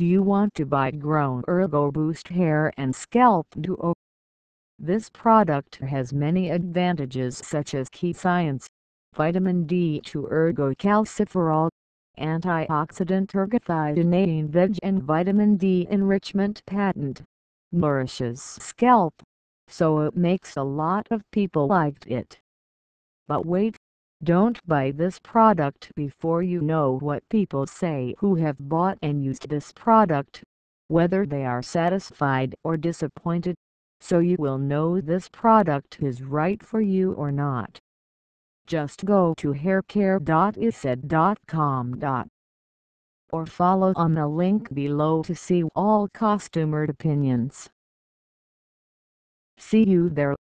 Do you want to buy GROH Ergo Boost Hair and Scalp Duo? This product has many advantages such as key science, vitamin D2 ergocalciferol, antioxidant ergothioneine Vegan vitamin D enrichment patent, nourishes scalp, so it makes a lot of people liked it. But wait, don't buy this product before you know what people say who have bought and used this product, whether they are satisfied or disappointed, so you will know this product is right for you or not. Just go to haircare.ysaid.com. Or follow on the link below to see all customer opinions. See you there.